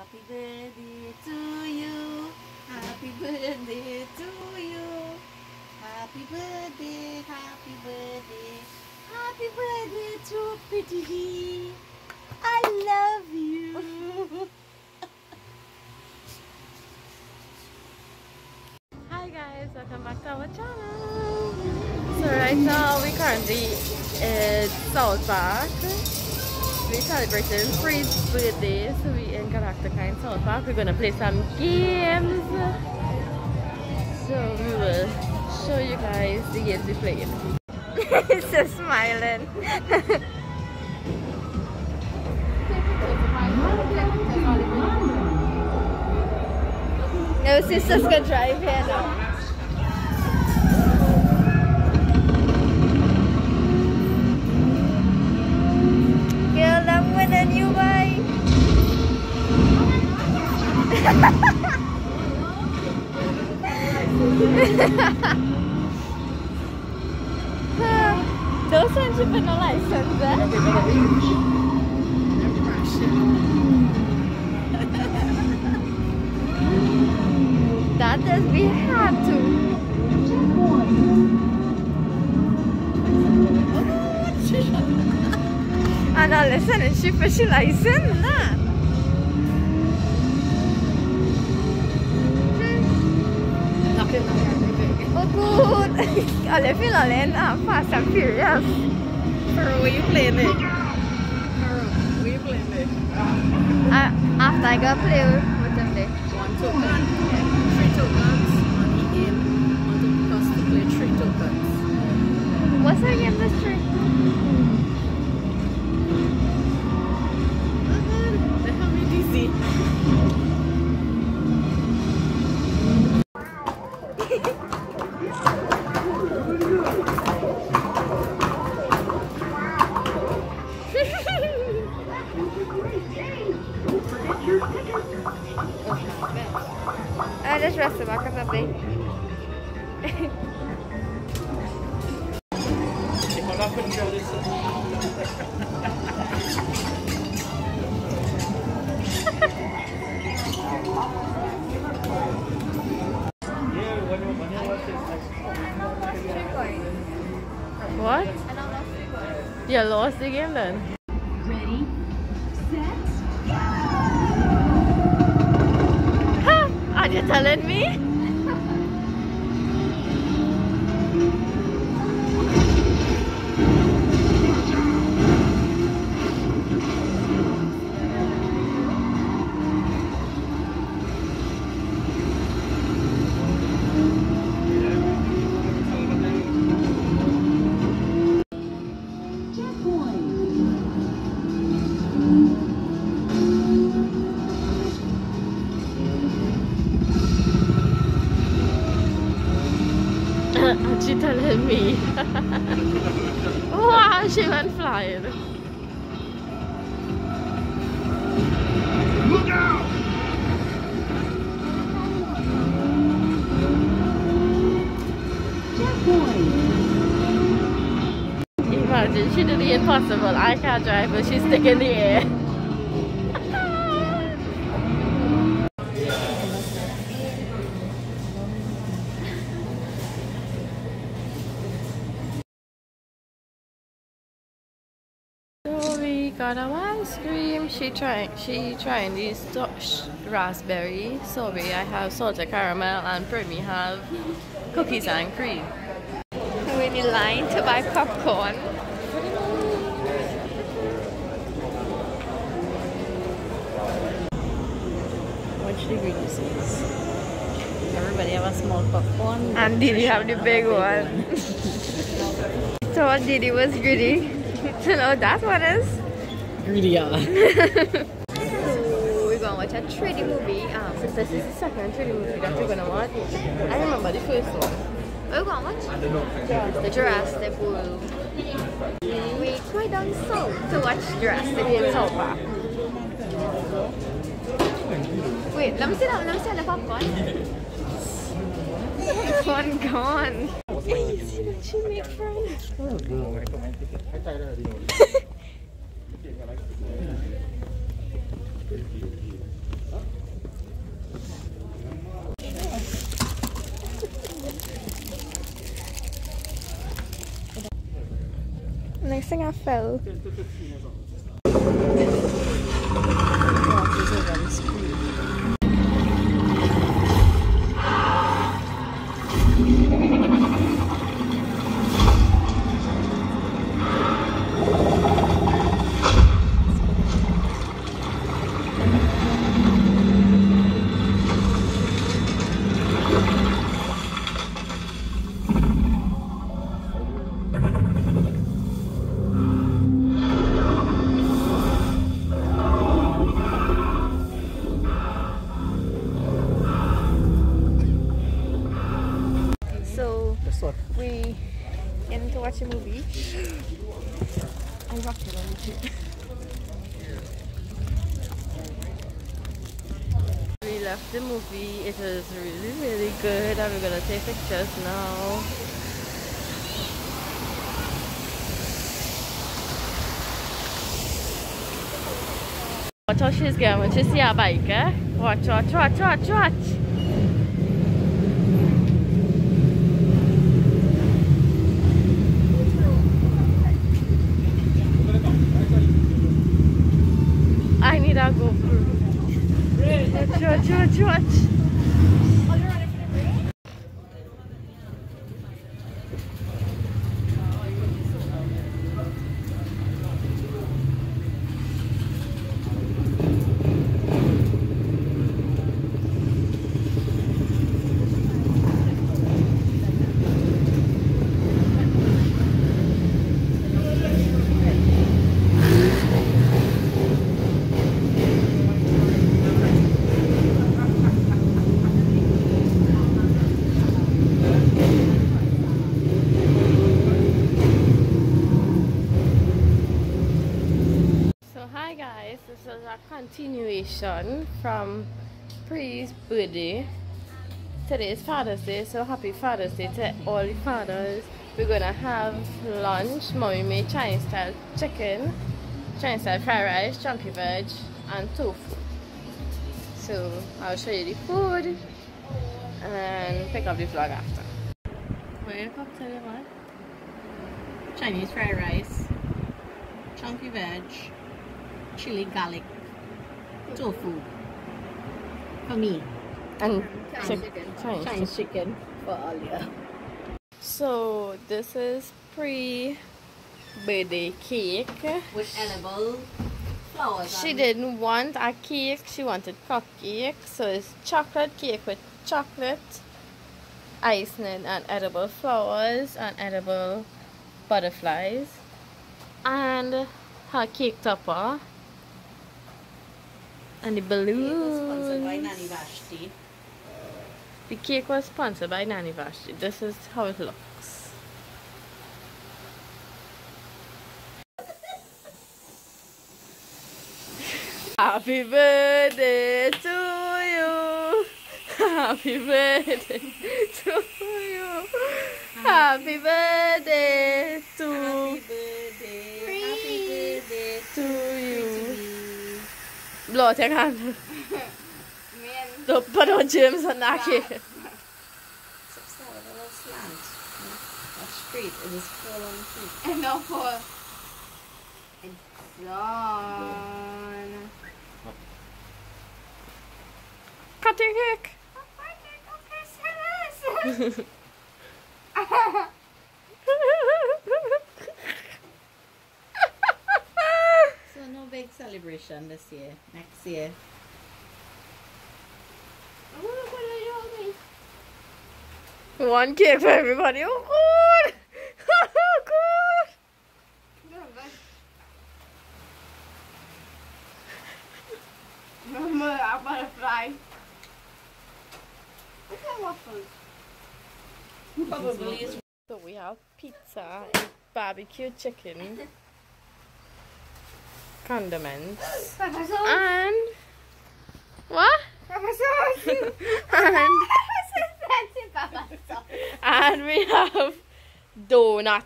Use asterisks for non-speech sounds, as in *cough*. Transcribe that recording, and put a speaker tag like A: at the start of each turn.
A: Happy birthday to you. Happy birthday to you. Happy birthday, happy birthday. Happy birthday to Pretty. I love you. *laughs*
B: Hi guys, welcome back to our channel. So right now we currently at South Park. We're celebrating Free's birthday, so we in Galactica in South Park. We're gonna play some games. So we will show you guys the games we played. it's *laughs* just smiling. *laughs* no sisters can drive here now. Those ones have been a license, eh? That does we have to. And I listen she fish license, nah. Good. *laughs* I feel alone, ah, fast and furious.
A: Pearl, where you playing it? Pearl, where you playing it?
B: Uh, after I go play with them there.
A: One token, three tokens, on the game. Want to us to play three tokens.
B: What's her game this tree? Back or something. What? You lost the game then?
C: Ready, set,
B: Ha! Are you telling me? Wow, she went flying.
C: Checkpoint.
B: Imagine she did the impossible. I can't drive, but she's stuck in the air. Got our ice cream. She trying she trying these raspberry, sorbet. I have salted caramel, and Premi have cookies and cream. We're in line to buy popcorn.
A: Watch the greases. Everybody have a small popcorn.
B: And Didi have the big one. Thought *laughs* Didi was greedy. *laughs* You know that one is.
A: Greedy, yeah.
B: So *laughs* we're gonna watch a 3D movie. Um, since this is the second 3D movie that we're gonna watch. I remember the first one. We're gonna watch the Jurassic World. We go down south to watch Jurassic in South Park. Wait, let me see that. Let me see the popcorn. *laughs* One gone. Easy that she make friends. *laughs* Next thing I fell. I it on. We left the movie. It was really, really good, and we're gonna take pictures now. Watch how she's she see her bike, eh? Watch, watch, watch, watch, watch. I need a GoPro. Watch, watch. So hi guys, this is a continuation from Pre's birthday. Today is Father's Day, so happy Father's Day to all the fathers. We're gonna have lunch. Mommy made Chinese style chicken, Chinese style fried rice, chunky veg, and tofu. So I'll show you the food and pick up the vlog after. What are your cocktail, you?
A: Chinese fried rice, chunky veg, chili garlic, tofu. For me,
B: And
A: Chinese chicken.
B: Chinese
A: Chinese chicken for Alia.
B: So this is pre birthday cake.
A: With edible flowers.
B: She didn't want a cake, she wanted cupcake. So it's chocolate cake with chocolate icing and edible flowers and edible butterflies. And her cake topper. And the
A: It was sponsored by
B: balloons. The cake was sponsored by Nani Vashti. This is how it looks. *laughs* Happy birthday to you. *laughs* Happy birthday to you. Happy birthday to,
A: Happy birthday. Happy birthday
B: to you.
A: To me.
B: Blow out your candle. Don't put on James on that cake.
A: Subside a little slant. A street. It is full on street.
B: Enough for. It's done. Cut your cake.
A: So no big celebration this year. Next year.
B: One cake for everybody. Oh, good. Oh, good. Remember a butterfly.
A: Probably is
B: So we have pizza and barbecue chicken, *laughs* condiments, and what? *laughs* and, *laughs* and we have donut